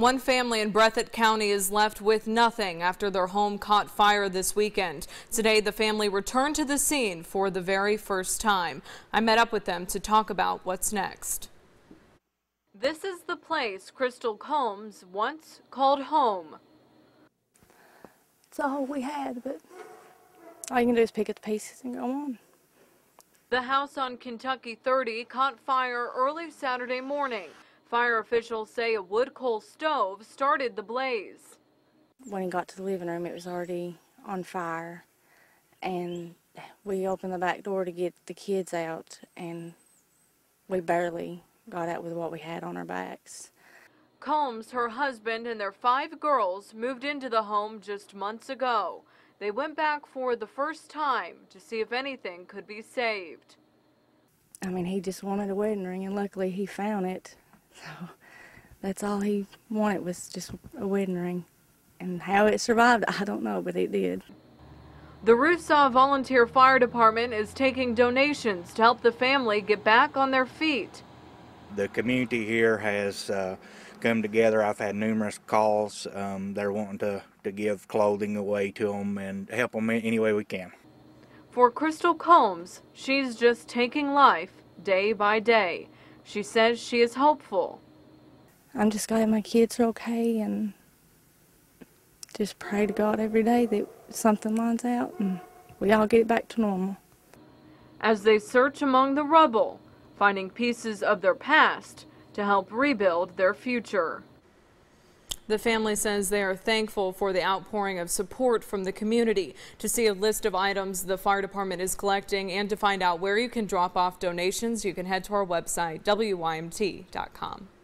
One family in Breathitt County is left with nothing after their home caught fire this weekend. Today, the family returned to the scene for the very first time. I met up with them to talk about what's next. This is the place Crystal Combs once called home. It's all we had, but all you can do is pick up the pieces and go on. The house on Kentucky 30 caught fire early Saturday morning. Fire officials say a wood coal stove started the blaze. When he got to the living room, it was already on fire, and we opened the back door to get the kids out, and we barely got out with what we had on our backs. Combs, her husband, and their five girls moved into the home just months ago. They went back for the first time to see if anything could be saved. I mean, he just wanted a wedding ring, and luckily he found it. So that's all he wanted was just a wedding ring. And how it survived, I don't know, but it did. The Rousseau Volunteer Fire Department is taking donations to help the family get back on their feet. The community here has uh, come together. I've had numerous calls. Um, they're wanting to, to give clothing away to them and help them any way we can. For Crystal Combs, she's just taking life day by day. She says she is hopeful. I'm just glad my kids are okay and just pray to God every day that something lines out and we all get back to normal. As they search among the rubble, finding pieces of their past to help rebuild their future. The family says they are thankful for the outpouring of support from the community. To see a list of items the fire department is collecting and to find out where you can drop off donations, you can head to our website, WYMT.com.